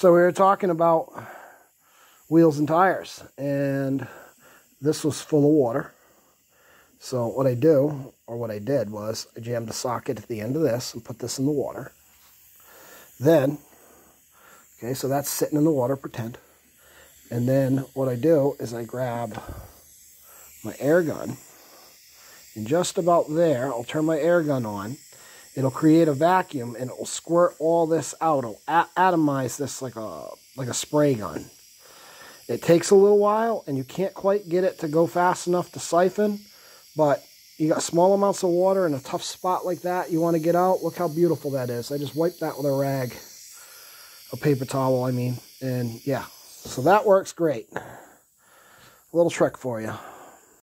So we were talking about wheels and tires, and this was full of water. So what I do, or what I did, was I jammed a socket at the end of this and put this in the water. Then, okay, so that's sitting in the water, pretend. And then what I do is I grab my air gun, and just about there, I'll turn my air gun on, it'll create a vacuum and it will squirt all this out. It'll atomize this like a like a spray gun. It takes a little while and you can't quite get it to go fast enough to siphon, but you got small amounts of water in a tough spot like that you want to get out. Look how beautiful that is. I just wiped that with a rag, a paper towel, I mean, and yeah. So that works great. A little trick for you.